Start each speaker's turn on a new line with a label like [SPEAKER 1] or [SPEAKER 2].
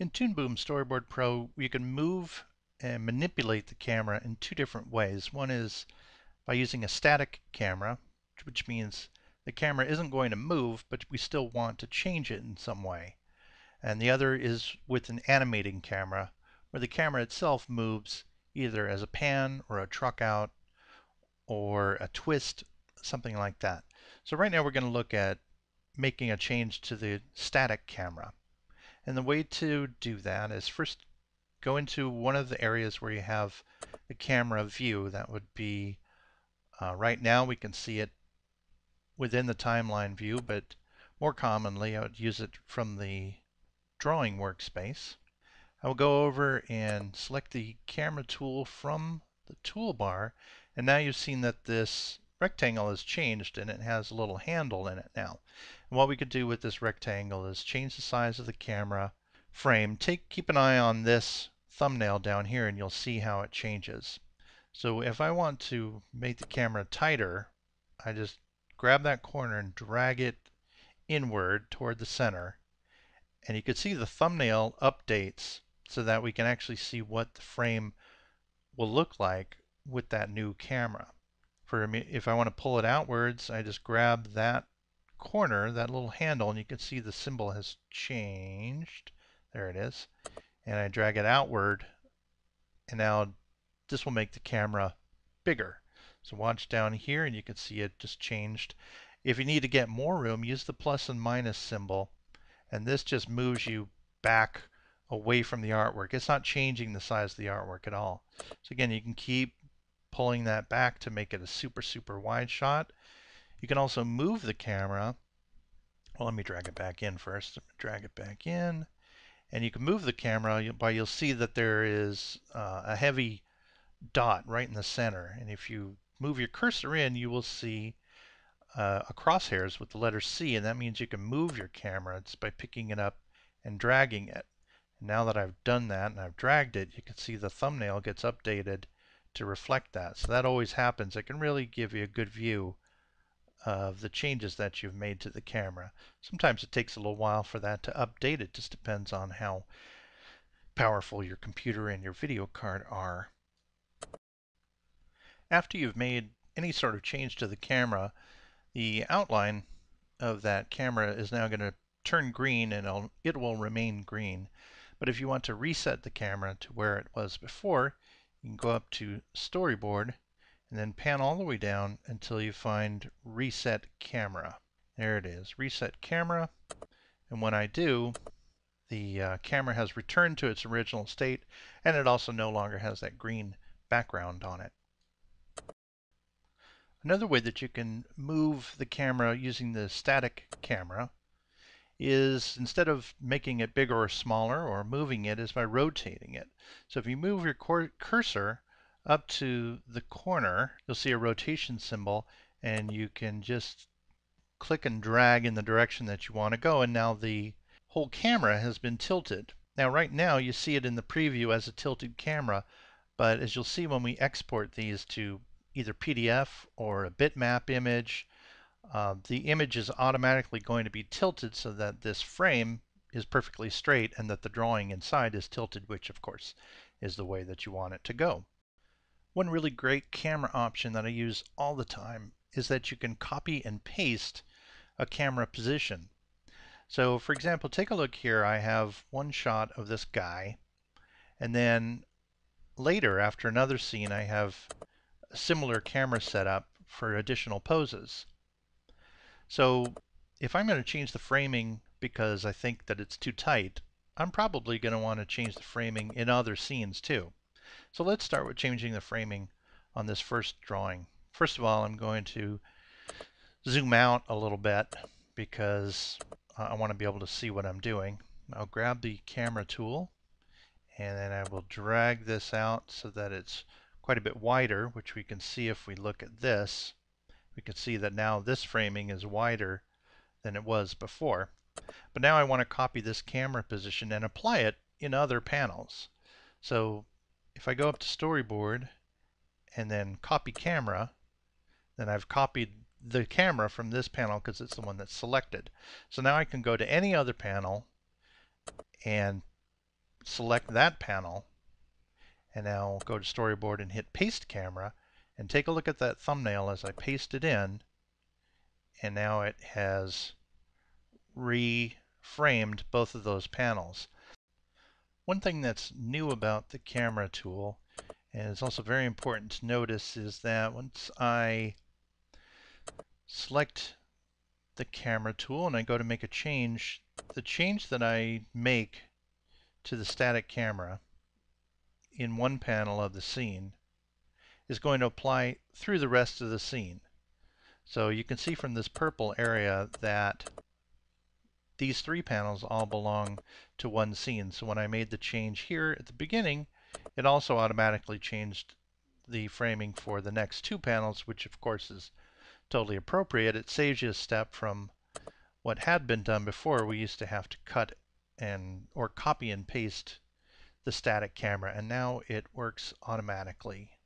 [SPEAKER 1] In Toon Boom Storyboard Pro, you can move and manipulate the camera in two different ways. One is by using a static camera, which means the camera isn't going to move, but we still want to change it in some way. And the other is with an animating camera, where the camera itself moves either as a pan or a truck out or a twist, something like that. So right now we're going to look at making a change to the static camera. And the way to do that is first go into one of the areas where you have the camera view. That would be, uh, right now we can see it within the timeline view, but more commonly I would use it from the drawing workspace. I will go over and select the camera tool from the toolbar and now you've seen that this rectangle has changed and it has a little handle in it now. And what we could do with this rectangle is change the size of the camera frame. Take Keep an eye on this thumbnail down here and you'll see how it changes. So if I want to make the camera tighter, I just grab that corner and drag it inward toward the center. And you can see the thumbnail updates so that we can actually see what the frame will look like with that new camera. For if I want to pull it outwards, I just grab that corner, that little handle, and you can see the symbol has changed. There it is. And I drag it outward, and now this will make the camera bigger. So watch down here, and you can see it just changed. If you need to get more room, use the plus and minus symbol, and this just moves you back away from the artwork. It's not changing the size of the artwork at all. So again, you can keep pulling that back to make it a super, super wide shot. You can also move the camera. Well, let me drag it back in first. Drag it back in. And you can move the camera, but you'll see that there is uh, a heavy dot right in the center. And if you move your cursor in, you will see uh, a crosshairs with the letter C, and that means you can move your camera. It's by picking it up and dragging it. And now that I've done that and I've dragged it, you can see the thumbnail gets updated to reflect that. So that always happens. It can really give you a good view of the changes that you've made to the camera. Sometimes it takes a little while for that to update. It just depends on how powerful your computer and your video card are. After you've made any sort of change to the camera, the outline of that camera is now going to turn green and it will remain green. But if you want to reset the camera to where it was before, you can go up to Storyboard and then pan all the way down until you find reset camera. There it is, reset camera. And when I do, the uh, camera has returned to its original state and it also no longer has that green background on it. Another way that you can move the camera using the static camera is instead of making it bigger or smaller or moving it is by rotating it. So if you move your cursor up to the corner, you'll see a rotation symbol and you can just click and drag in the direction that you want to go and now the whole camera has been tilted. Now right now you see it in the preview as a tilted camera but as you'll see when we export these to either PDF or a bitmap image uh, the image is automatically going to be tilted so that this frame is perfectly straight and that the drawing inside is tilted which of course is the way that you want it to go. One really great camera option that I use all the time is that you can copy and paste a camera position. So for example, take a look here. I have one shot of this guy and then later after another scene I have a similar camera setup for additional poses. So if I'm going to change the framing because I think that it's too tight, I'm probably going to want to change the framing in other scenes too. So let's start with changing the framing on this first drawing. First of all, I'm going to zoom out a little bit because I want to be able to see what I'm doing. I'll grab the camera tool and then I will drag this out so that it's quite a bit wider, which we can see if we look at this. We can see that now this framing is wider than it was before. But now I want to copy this camera position and apply it in other panels. So if I go up to storyboard and then copy camera, then I've copied the camera from this panel because it's the one that's selected. So now I can go to any other panel and select that panel and now go to storyboard and hit paste camera and take a look at that thumbnail as I paste it in and now it has reframed both of those panels. One thing that's new about the camera tool and it's also very important to notice is that once I select the camera tool and I go to make a change, the change that I make to the static camera in one panel of the scene is going to apply through the rest of the scene. So you can see from this purple area that these three panels all belong to one scene. So when I made the change here at the beginning, it also automatically changed the framing for the next two panels, which of course is totally appropriate. It saves you a step from what had been done before. We used to have to cut and or copy and paste the static camera and now it works automatically.